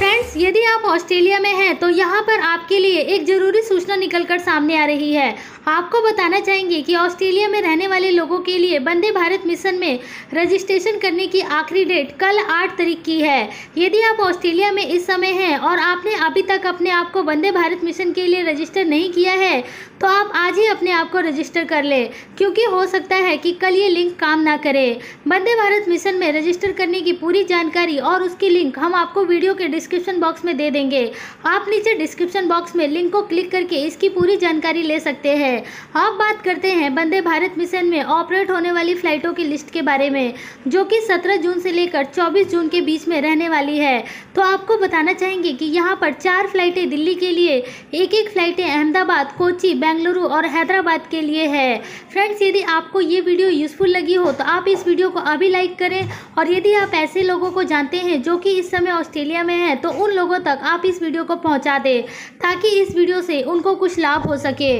Friends, यदि आप Australia में हैं तो यहाँ पर आपके लिए एक ज़रूरी सूचना निकलकर सामने आ रही है। आपको बताना चाहेंगे कि ऑस्ट्रेलिया में रहने वाले लोगों के लिए वंदे भारत मिशन में रजिस्ट्रेशन करने की आखिरी डेट कल आठ तारीख की है। यदि आप ऑस्ट्रेलिया में इस समय हैं और आपने अभी तक अपने आप को वंदे भारत मिशन के लिए रजिस्टर नहीं किया है तो आप आज ही अपने आप को रजिस्टर कर ले, क्योंकि हो सकता है कि कल ये लिंक काम ना करे। वंदे भारत मिशन में रजिस्टर करने की पूरी जानकारी और उसकी लिंक हम आपको वीडियो के डिस्क्रिप्शन बॉक्स में दे देंगे। आप नीचे डिस्क्रिप्शन बॉक्स में लिंक को क्लिक करके इसकी पूरी जानकारी ले सकते हैं। अब बात करते हैं वंदे भारत मिशन में ऑपरेट होने वाली फ्लाइटों की लिस्ट के बारे में, जो कि 17 जून से लेकर 24 जून के बीच में रहने वाली है। तो आपको बताना चाहेंगे कि यहाँ पर चार फ्लाइटें दिल्ली के लिए। एक एक फ्लाइटें अहमदाबाद कोची बेंगलुरु और हैदराबाद के लिए है। फ्रेंड्स यदि आपको ये वीडियो यूज़फुल लगी हो तो आप इस वीडियो को अभी लाइक करें और यदि आप ऐसे लोगों को जानते हैं जो कि इस समय ऑस्ट्रेलिया में हैं तो उन लोगों तक आप इस वीडियो को पहुँचा दें, ताकि इस वीडियो से उनको कुछ लाभ हो सके।